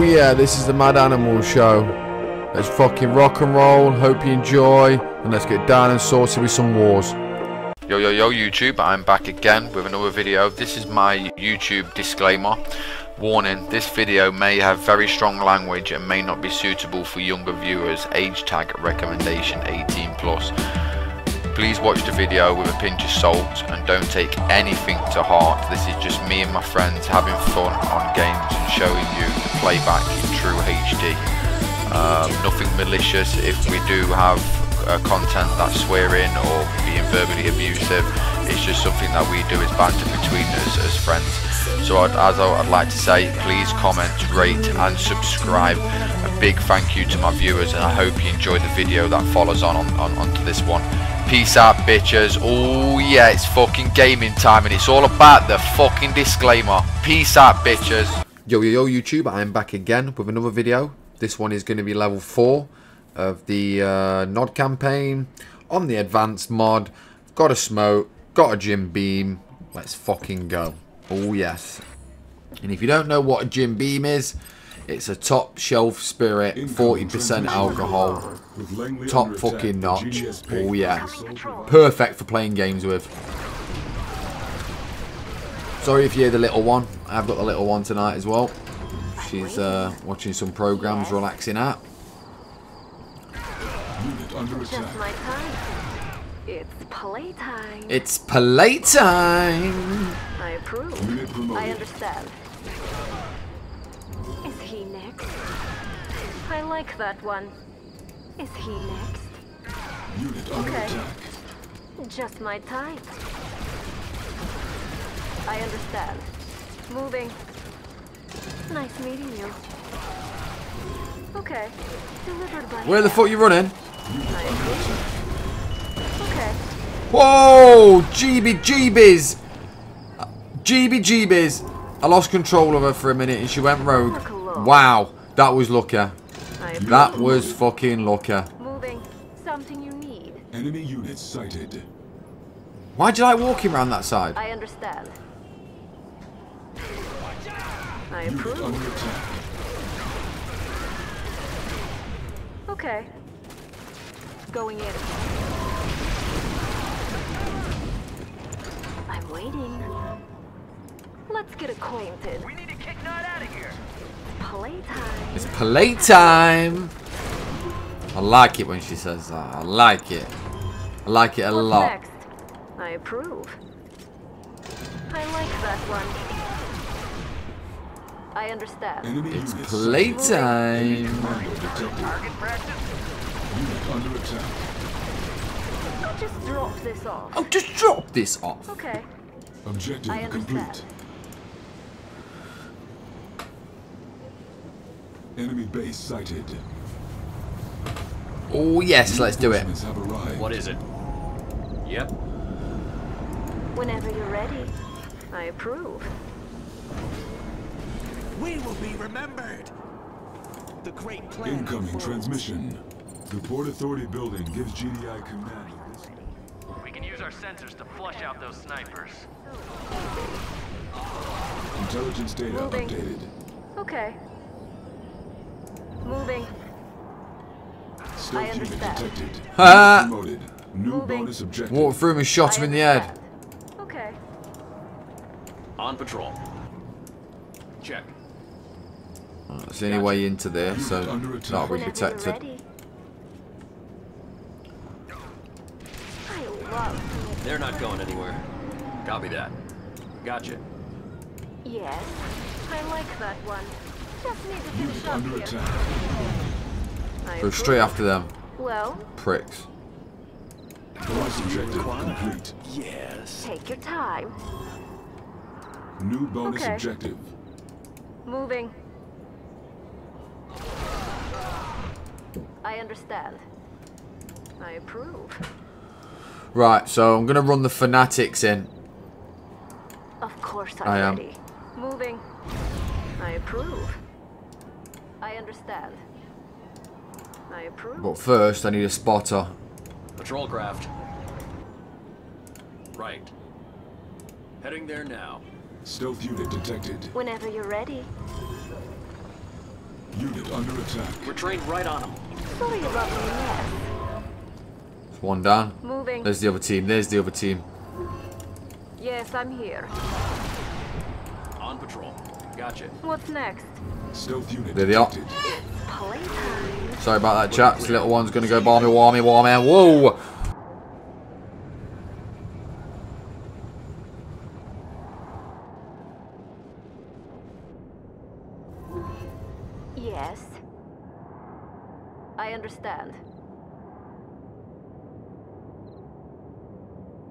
Oh yeah, this is the Mad Animal Show. Let's fucking rock and roll. Hope you enjoy, and let's get down and sorted with some wars. Yo yo yo YouTube, I'm back again with another video. This is my YouTube disclaimer. Warning, this video may have very strong language and may not be suitable for younger viewers. Age tag recommendation 18 plus. Please watch the video with a pinch of salt and don't take anything to heart. This is just me and my friends having fun on games and showing you playback in true HD. Um, nothing malicious if we do have uh, content that's swearing or being verbally abusive. It's just something that we do as banter between us as friends. So I'd, as I, would like to say, please comment, rate and subscribe. A big thank you to my viewers and I hope you enjoy the video that follows on, on, on onto this one. Peace out bitches. Oh yeah, it's fucking gaming time and it's all about the fucking disclaimer. Peace out bitches. Yo yo yo YouTube, I am back again with another video. This one is going to be level 4 of the uh, Nod campaign on the advanced mod. Got a smoke, got a Jim Beam. Let's fucking go. Oh yes. And if you don't know what a Jim Beam is, it's a top shelf spirit, 40% alcohol, top fucking notch. Oh yeah. Perfect for playing games with. Sorry if you hear the little one. I've got the little one tonight as well. She's uh, watching some programs, relaxing out. Just my time. It's playtime. It's playtime. I approve. I understand. Is he next? I like that one. Is he next? Unit under Okay. attack. Just my type. I understand. Moving. Nice meeting you. Okay. Delivered by Where the fuck you running? I agree. Okay. Whoa! GB jeebies! GB jeebies! I lost control of her for a minute and she went rogue. Wow, that was lucky. That was fucking lucky. Moving. Something you need. Enemy units sighted. Why'd you like walking around that side? I understand. I approve. Okay. Going in. I'm waiting. Let's get acquainted. We need to kick Nod out of here. Playtime. It's playtime! I like it when she says that. I like it. I like it a What's lot. next? I approve. I like that one. I understand. Enemy It's playtime. Commando detected. Target practice. Unit under attack. I'll just drop this off. Oh, just drop this off. Okay. Objective I complete. Enemy base sighted. Oh, yes, let's do it. Reinforcements have arrived. What is it? Yep. Whenever you're ready, I approve. We will be remembered. The great plan. Incoming unfolds. transmission. The Port Authority building gives GDI command. We can use our sensors to flush out those snipers. Intelligence data Moving. updated. Okay. Moving. Stealth unit understand. detected. Ha! Unit promoted. New Moving. bonus objective. Walked through him and shot him in the head. Okay. On patrol. Check. That's the only way into there, so Under attack. that'll be protected. ready. I love They're not going anywhere. Copy that. Gotcha. Yes, I like that one. Just need to finish Unit up under here. attack. Go straight after them. Well, Pricks. Bonus objective complete. Yes. take your time. New bonus Okay. objective. Moving. I understand. I approve. Right, so I'm going to run the Fanatics in. Of course I'm I am. ready. Moving. I approve. I understand. I approve. But first, I need a spotter. Patrol craft. Right. Heading there now. Stealth unit detected. Whenever you're ready. Unit under attack. We're trained right on them. Sorry about the mess. It's one down. Moving. There's the other team. There's the other team. Yes, I'm here. On patrol. Gotcha. What's next? Stealth unit There they are. Sorry about that, chaps. Little one's gonna go balmy, warmy, warmy. Whoa! Yes. I understand.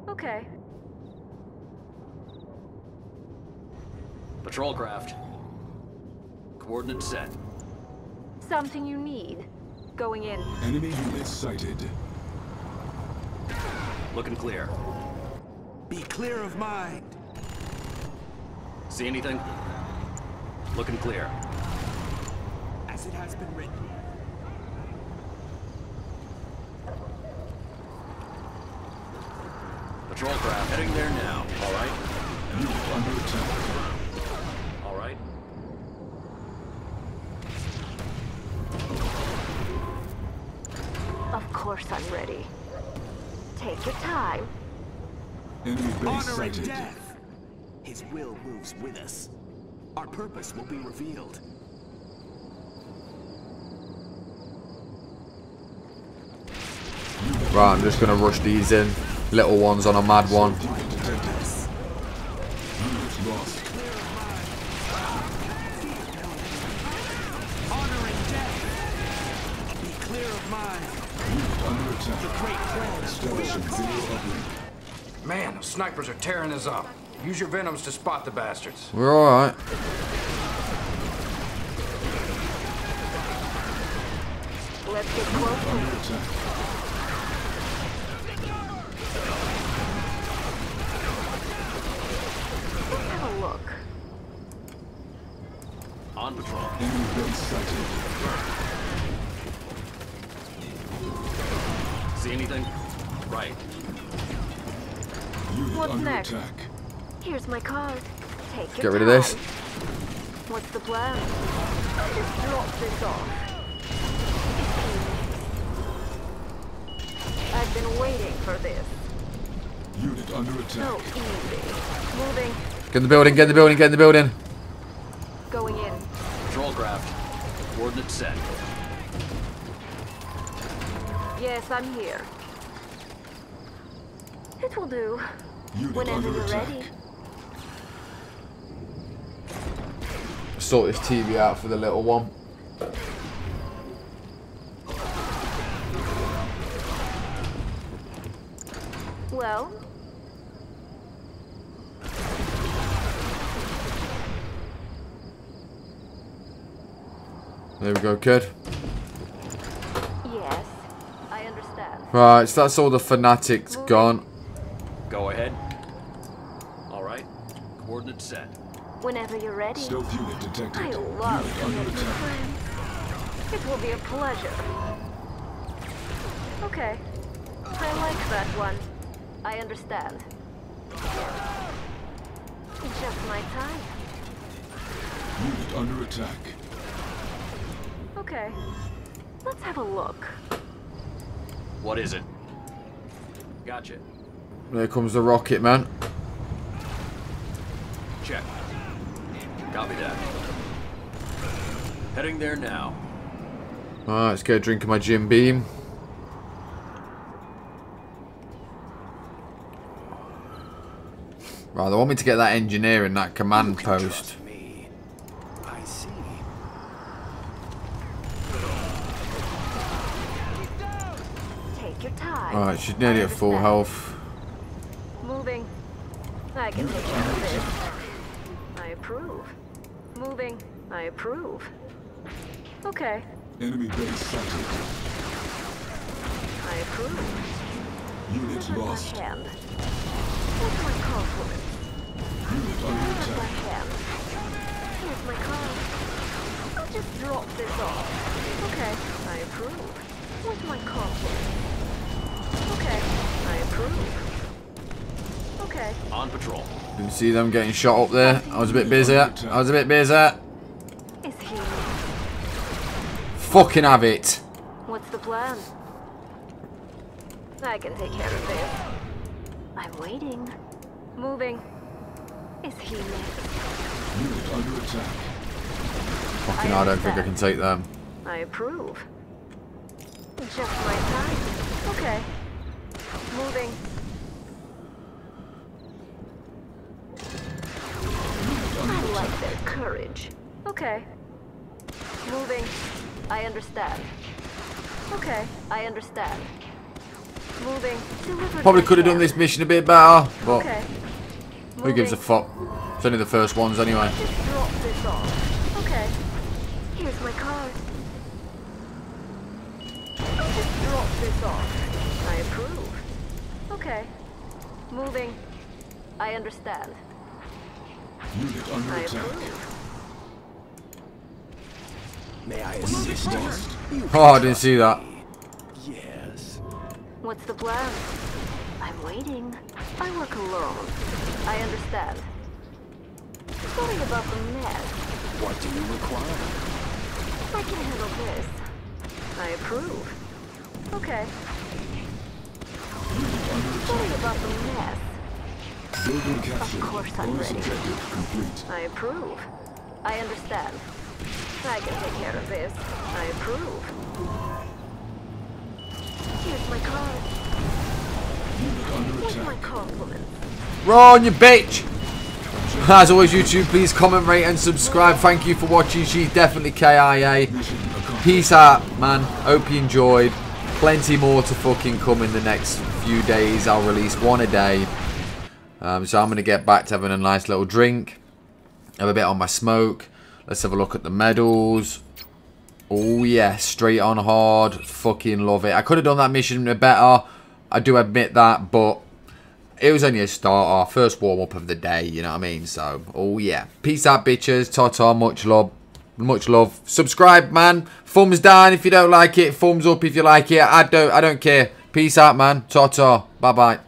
Okay. Patrol craft. Coordinates set. Something you need. Going in. Enemy units sighted. Looking clear. Be clear of mind. See anything? Looking clear. As it has been written. Patrol craft heading there now. All right. Unit under attack. All right. Of course I'm ready. Take your time. Enemy base Honoring sighted. death. His will moves with us. Our purpose will be revealed. Right, I'm just gonna rush these in. Little ones on a mad one. Unit detected. Unit lost. Honoring death. Be clear of mine. Unit under attack. The great plan is Establishing video uplink. Man, those snipers are tearing us up. Use your venoms to spot the bastards. We're alright. Let's get closer. What's under next? attack. Here's my card. Take Get rid of this. What's the plan? I'll just drop this off. I've been waiting for this. Unit under So attack. easy. Moving. Get in the building, get in the building, get in the building. Going in. Patrol craft. Coordinates set. Yes, I'm here. It will do. Unit Whenever you're attack. ready. Sort this TV out for the little one. Well, There we go, kid. yes. I understand. Right, so that's all the fanatics gone. Go ahead. All right. Coordinates set. Whenever you're ready. Stealth unit detected. I love Unit to under attack. friends. It will be a pleasure. Okay. I like that one. I understand. It's just my time. Unit under attack. Okay. Let's have a look. What is it? Gotcha. There comes the rocket, man. Check. Copy that. Heading there now. Alright, let's get a drink of my Jim Beam. Right, they want me to get that engineer in that command post. Trust me. I see. Take your time. Alright, she's nearly at full health. Moving. I can take care of this. I approve. Moving. I approve. Okay. Enemy base sighted. I approve. Unit Give us lost. hand. What's my compliment? Unit under Give us my attack. hand. Here's my card. I'll just drop this off. Okay, I approve. What's my compliment? Okay, I approve. Okay, On patrol. Didn't see them getting shot up there. I was a bit busy. I was a bit busy. is he? fucking have it. What's the plan? I can take care of this. I'm waiting. Moving. Is he next? Unit under attack. Fucking I don't think I can take them. I approve. Just my time. Okay. Moving. Their courage. Okay. Moving. I understand. Okay, I understand. Moving. Deliver Probably could have done this mission a bit better, but Okay. who gives a fuck? It's only the first ones anyway. Just drop this off. Okay. Here's my card. I'll just drop this off. I approve. Okay. Moving. I understand. Unit under I attack. approve. May I assist you? You Oh, I didn't see that. Yes. What's the plan? I'm waiting. I work alone. I understand. Sorry about the mess. What do you require? I can handle this. I approve. Okay. Sorry about the mess. Building captured. course I'm Bonus ready. objective complete. I approve. I understand. I can take care of this. I approve. Here's my card. Unit under my attack. compliments. Run, you bitch! As always, YouTube, please comment, rate, and subscribe. Thank you for watching. She's definitely KIA. Peace out, man. Hope you enjoyed. Plenty more to fucking come in the next few days. I'll release one a day. Um, so I'm going to get back to having a nice little drink. Have a bit on my smoke. Let's have a look at the medals. Oh, yeah. Straight on hard. Fucking love it. I could have done that mission better. I do admit that, but it was only a start, our first warm up of the day, you know what I mean? So, oh yeah. Peace out, bitches. Ta-ta, much love. Much love. Subscribe, man. Thumbs down if you don't like it. Thumbs up if you like it. I don't I don't care. Peace out, man. Ta-ta. Bye-bye.